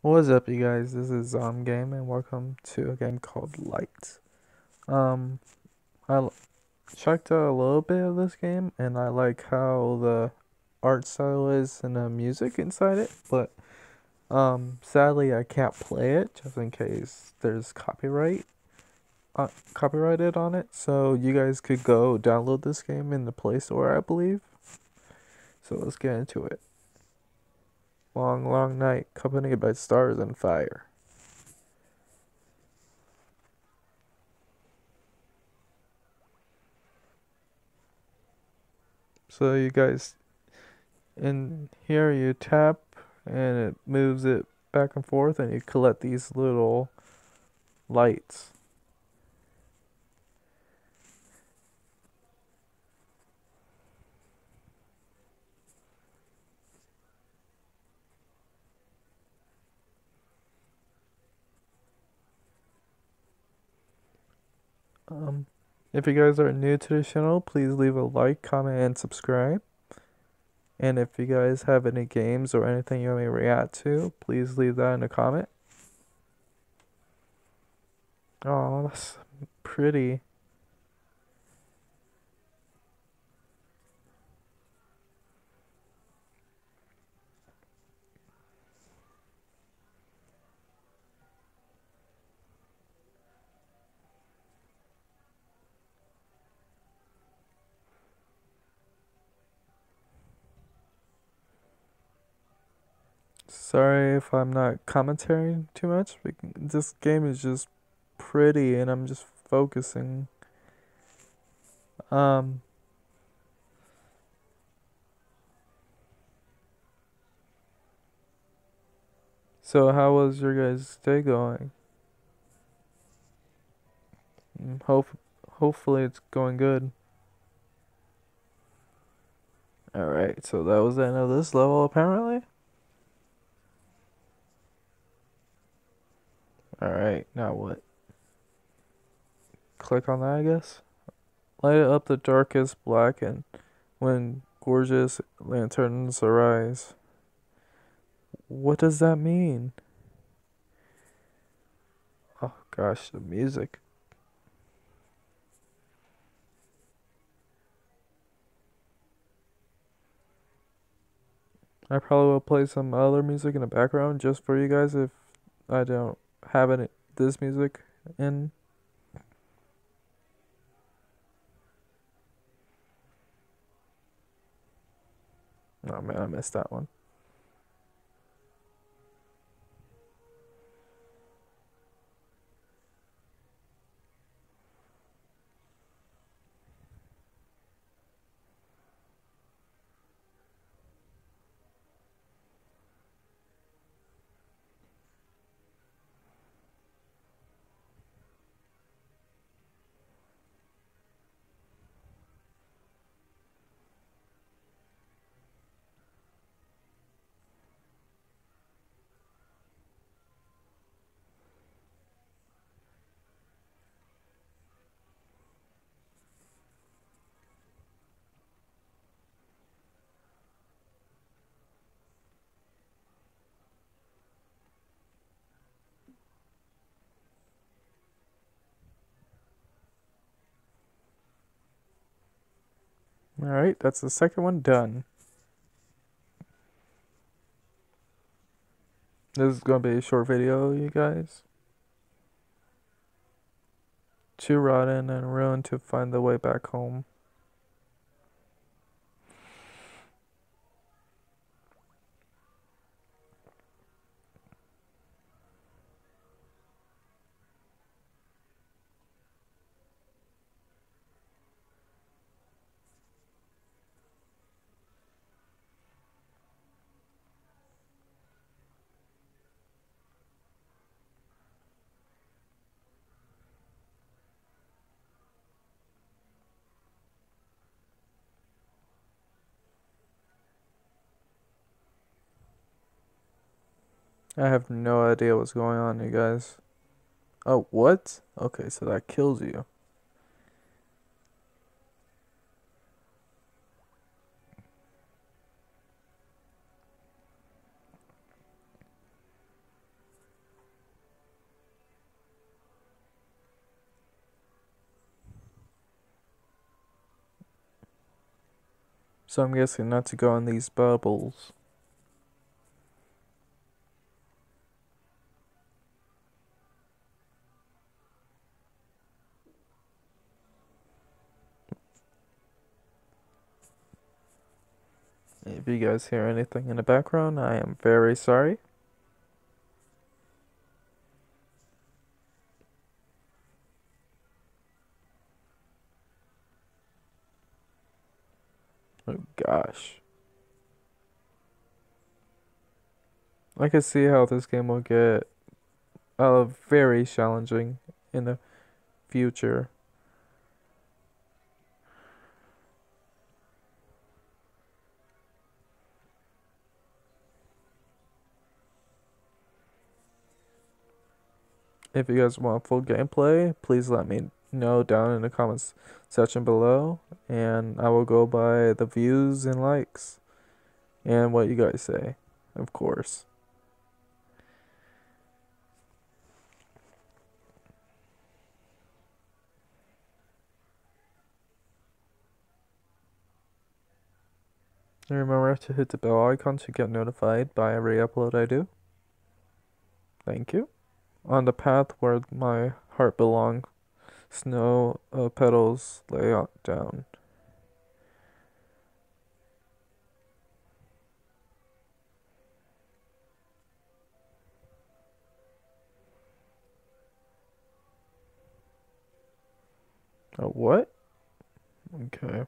What's up, you guys? This is um Game, and welcome to a game called Light. Um, I checked out a little bit of this game, and I like how the art style is and the music inside it. But um, sadly, I can't play it just in case there's copyright uh, copyrighted on it. So you guys could go download this game in the Play Store, I believe. So let's get into it. Long, long night, accompanied by stars and fire. So you guys, in here you tap and it moves it back and forth and you collect these little lights. Um, if you guys are new to the channel, please leave a like, comment, and subscribe. And if you guys have any games or anything you want me to react to, please leave that in a comment. Oh, that's pretty. Sorry if I'm not commentating too much. This game is just pretty and I'm just focusing. Um, so how was your guys' day going? Mm, Hope hopefully it's going good. Alright, so that was the end of this level apparently. Alright, now what? Click on that, I guess. Light up the darkest black and when gorgeous lanterns arise. What does that mean? Oh gosh, the music. I probably will play some other music in the background just for you guys if I don't have any this music in. Oh man, I missed that one. Alright, that's the second one done. This is gonna be a short video, you guys. Too rotten and ruined to find the way back home. I have no idea what's going on, you guys. Oh, what? Okay, so that kills you. So I'm guessing not to go in these bubbles. If you guys hear anything in the background, I am very sorry. Oh gosh. I can see how this game will get uh, very challenging in the future. If you guys want full gameplay, please let me know down in the comments section below, and I will go by the views and likes and what you guys say, of course. And remember to hit the bell icon to get notified by every upload I do. Thank you. On the path where my heart belongs, snow uh, petals lay down. A what? Okay.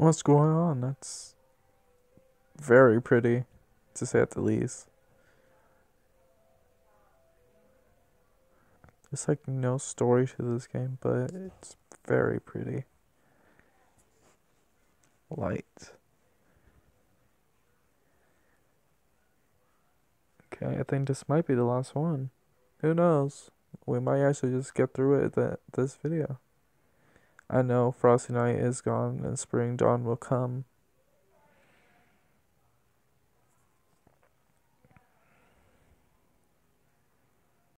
What's going on? That's very pretty, to say at the least. There's like no story to this game, but it's very pretty. Light. Okay, I think this might be the last one. Who knows? We might actually just get through it that this video. I know Frosty Night is gone and Spring Dawn will come.